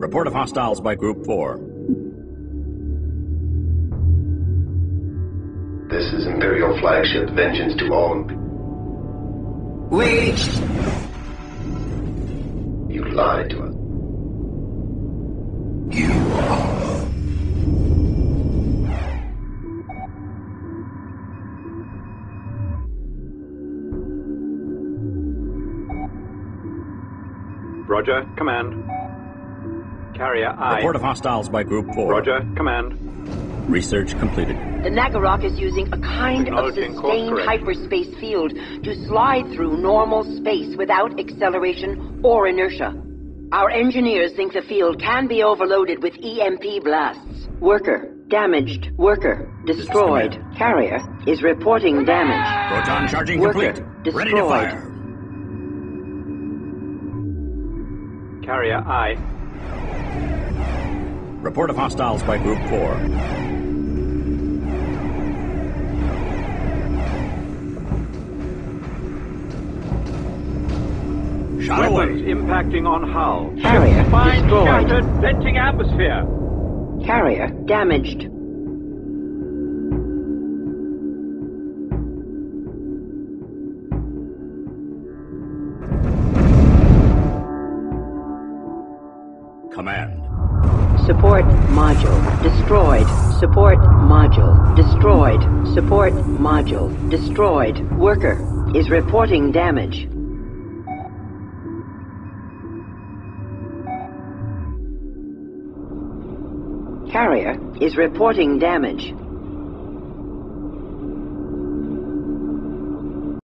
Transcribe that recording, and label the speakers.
Speaker 1: Report of hostiles by Group 4.
Speaker 2: This is Imperial flagship Vengeance to all.
Speaker 3: Wait!
Speaker 2: You lied to us.
Speaker 3: You are.
Speaker 4: Roger, command. Carrier I.
Speaker 1: Report of hostiles by Group 4.
Speaker 4: Roger, command.
Speaker 1: Research completed.
Speaker 5: The Naggarok is using a kind of sustained hyperspace field to slide through normal space without acceleration or inertia. Our engineers think the field can be overloaded with EMP blasts. Worker, damaged. Worker, destroyed. Carrier is reporting damage.
Speaker 1: Proton charging
Speaker 5: Worker,
Speaker 1: complete. Ready to fire.
Speaker 4: Carrier I.
Speaker 1: Report of hostiles by Group 4. Shot
Speaker 4: Weapons
Speaker 1: away.
Speaker 4: impacting on hull.
Speaker 5: Carrier
Speaker 4: Spine
Speaker 5: destroyed.
Speaker 4: shattered, venting atmosphere.
Speaker 5: Carrier damaged.
Speaker 1: Command.
Speaker 5: Support module destroyed. Support module destroyed. Support module destroyed. Worker is reporting damage. Carrier is reporting damage.